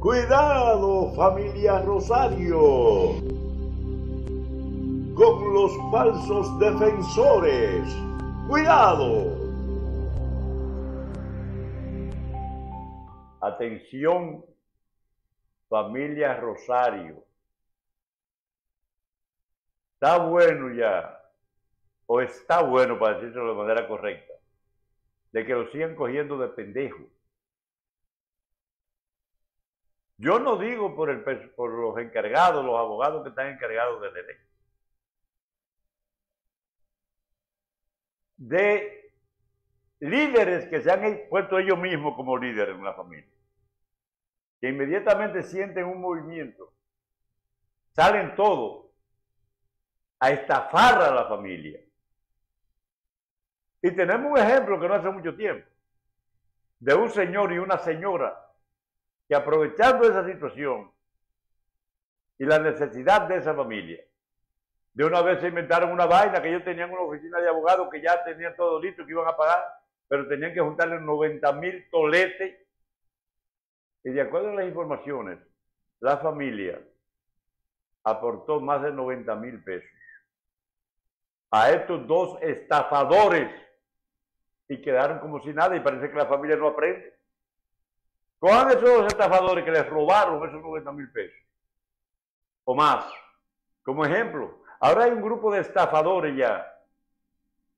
Cuidado, familia Rosario, con los falsos defensores. Cuidado. Atención, familia Rosario. Está bueno ya, o está bueno para decirlo de manera correcta, de que lo sigan cogiendo de pendejo. Yo no digo por, el, por los encargados, los abogados que están encargados del derecho. De líderes que se han puesto ellos mismos como líderes en la familia, que inmediatamente sienten un movimiento, salen todos a estafar a la familia. Y tenemos un ejemplo que no hace mucho tiempo, de un señor y una señora que aprovechando esa situación y la necesidad de esa familia, de una vez se inventaron una vaina que ellos tenían una oficina de abogados que ya tenían todo listo, que iban a pagar, pero tenían que juntarle 90 mil toletes. Y de acuerdo a las informaciones, la familia aportó más de 90 mil pesos a estos dos estafadores y quedaron como si nada y parece que la familia no aprende. Cojan esos estafadores que les robaron esos 90 mil pesos o más. Como ejemplo, ahora hay un grupo de estafadores ya,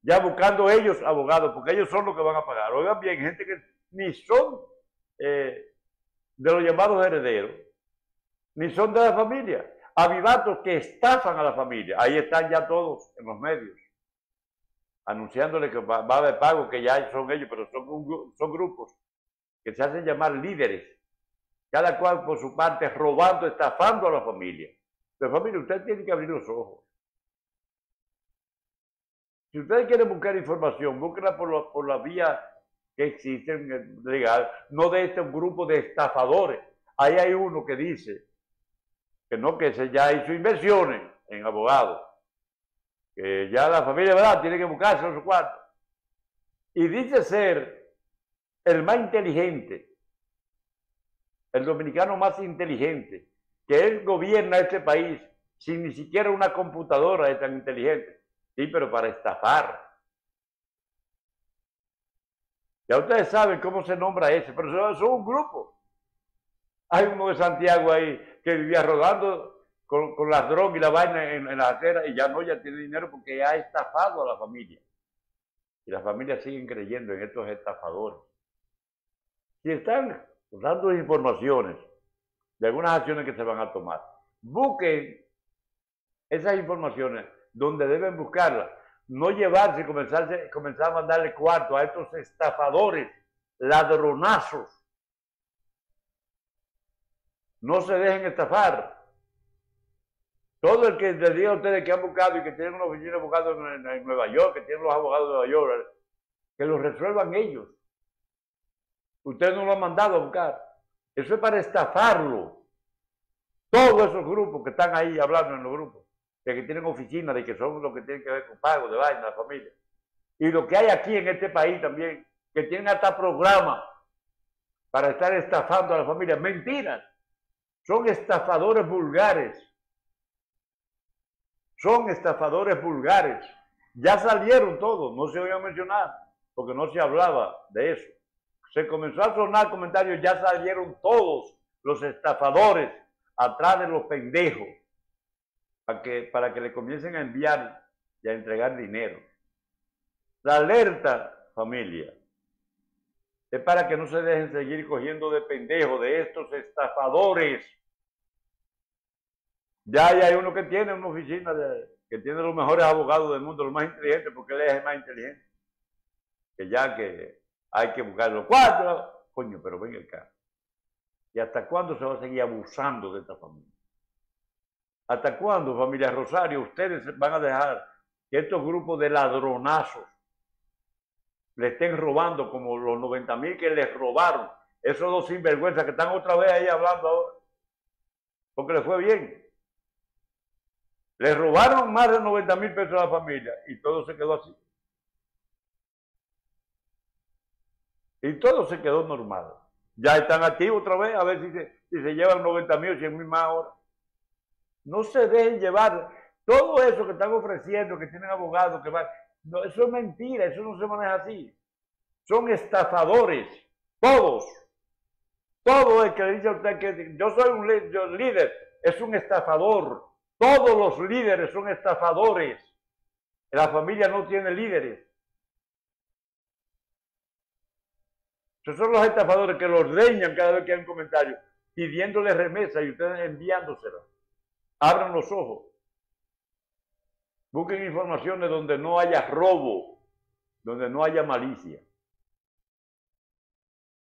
ya buscando ellos abogados, porque ellos son los que van a pagar. Oigan bien, gente que ni son eh, de los llamados herederos, ni son de la familia. Avivatos que estafan a la familia. Ahí están ya todos en los medios, anunciándole que va, a haber pago, que ya son ellos, pero son, son grupos que se hacen llamar líderes, cada cual por su parte robando, estafando a la familia. La familia, usted tiene que abrir los ojos. Si ustedes quieren buscar información, búsquenla por, por la vía que existen eh, legal, no de este grupo de estafadores. Ahí hay uno que dice que no, que se ya hizo inversiones en abogados, que ya la familia, ¿verdad?, tiene que buscarse los cuartos. Y dice ser el más inteligente, el dominicano más inteligente, que él gobierna este país sin ni siquiera una computadora es tan inteligente. Sí, pero para estafar. Ya ustedes saben cómo se nombra ese, pero es un grupo. Hay uno de Santiago ahí que vivía rodando con, las drogas y la vaina en, en la acera y ya no, ya tiene dinero porque ha estafado a la familia. Y las familias siguen creyendo en estos estafadores. Si están dando informaciones de algunas acciones que se van a tomar, busquen esas informaciones donde deben buscarlas. No llevarse comenzarse, comenzar a mandarle cuarto a estos estafadores, ladronazos. No se dejen estafar. Todo el que les diga a ustedes que han buscado y que tienen una oficina de abogados en, en Nueva York, que tienen los abogados de Nueva York, que los resuelvan ellos. Usted no lo ha mandado a buscar. Eso es para estafarlo. Todos esos grupos que están ahí hablando en los grupos, de que tienen oficinas, de que son los que tienen que ver con pago de vaina, la familia. Y lo que hay aquí en este país también, que tienen hasta programas para estar estafando a la familia. Mentiras. Son estafadores vulgares. Son estafadores vulgares. Ya salieron todos, no se oía mencionar, porque no se hablaba de eso se comenzó a sonar comentarios, ya salieron todos los estafadores atrás de los pendejos para que, para que le comiencen a enviar y a entregar dinero. La alerta, familia, es para que no se dejen seguir cogiendo de pendejos de estos estafadores. Ya hay uno que tiene una oficina que tiene los mejores abogados del mundo, los más inteligentes, porque él es el más inteligente. Que ya que hay que buscar los cuatro. Coño, pero venga acá. ¿Y hasta cuándo se va a seguir abusando de esta familia? ¿Hasta cuándo, familia Rosario, ustedes van a dejar que estos grupos de ladronazos le estén robando como los 90 mil que les robaron? Esos dos sinvergüenzas que están otra vez ahí hablando ahora. Porque les fue bien. Les robaron más de 90 mil pesos a la familia y todo se quedó así. Y todo se quedó normal. Ya están activos otra vez, a ver si se, si se llevan 90 mil o 100 mil más ahora. No se dejen llevar. Todo eso que están ofreciendo, que tienen abogados, que van. No, eso es mentira, eso no se maneja así. Son estafadores, todos. Todo el que le dice a usted que yo soy un líder, es un estafador. Todos los líderes son estafadores. La familia no tiene líderes. Esos son los estafadores que los reñan cada vez que hay un comentario, pidiéndole remesa y ustedes enviándosela. Abran los ojos. Busquen informaciones donde no haya robo, donde no haya malicia.